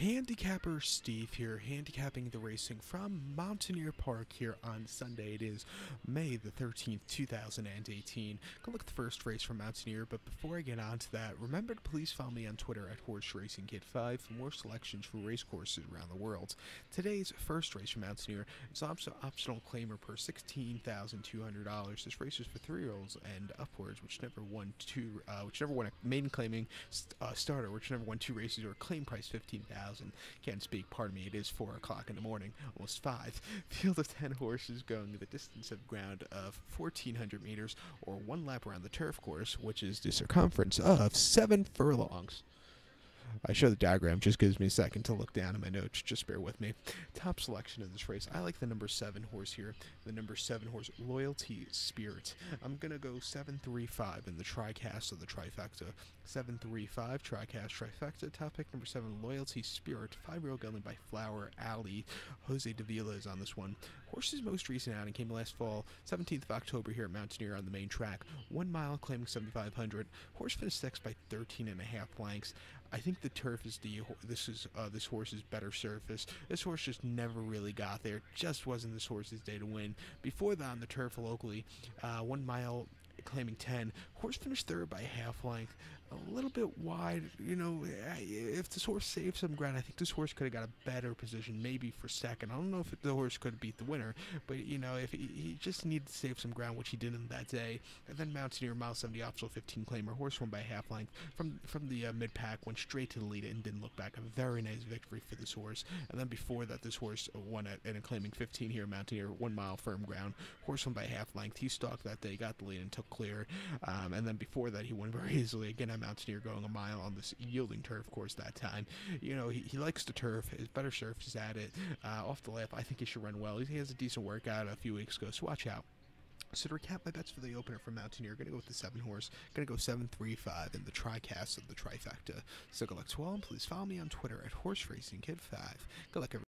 Handicapper Steve here, handicapping the racing from Mountaineer Park here on Sunday. It is May the 13th, 2018. Go look at the first race from Mountaineer, but before I get on to that, remember to please follow me on Twitter at Horse Racing Kid 5 for more selections for race courses around the world. Today's first race from Mountaineer is also optional claimer per $16,200. This race is for three-year-olds and upwards, which never won two, uh, which never won a maiden claiming uh, starter, which never won two races or a claim price 15000 thousand. Can't speak, pardon me, it is four o'clock in the morning, almost five. Field of ten horses going the distance of ground of 1400 meters, or one lap around the turf course, which is the circumference of seven furlongs. I show the diagram, just gives me a second to look down at my notes. Just bear with me. Top selection in this race. I like the number seven horse here. The number seven horse, Loyalty Spirit. I'm gonna go seven three five in the TriCast of the trifecta. Seven three five TriCast trifecta. Top pick number seven, Loyalty Spirit. Five year old gelding by Flower Alley. Jose Davila is on this one. Horse's most recent outing came last fall, 17th of October here at Mountaineer on the main track. One mile claiming 7,500. Horse finished sixth by 13 and a half lengths. I think the turf is the this is uh, this horse's better surface. This horse just never really got there. Just wasn't this horse's day to win. Before that, on the turf locally, uh, one mile claiming 10. Horse finished third by half length a little bit wide. You know, if this horse saved some ground, I think this horse could have got a better position, maybe for second. I don't know if the horse could have beat the winner, but you know, if he, he just needed to save some ground, which he didn't that day. And then Mountaineer Mile 70 optional 15 claimer horse won by half length from from the uh, mid pack, went straight to the lead and didn't look back. A very nice victory for this horse. And then before that, this horse won at and claiming 15 here, Mountaineer one mile firm ground. Horse won by half length. He stalked that day, got the lead and took clear. Um, and then before that, he won very easily again at Mountaineer, going a mile on this yielding turf course that time. You know, he, he likes the turf. His better surface is at it. Uh, off the lap, I think he should run well. He has a decent workout a few weeks ago, so watch out. So to recap my bets for the opener from Mountaineer, to go with the seven horse. To go seven three five in the TriCast of the trifecta. So good luck to all, and please follow me on Twitter at Horse Racing Kid Five. Good luck, everyone.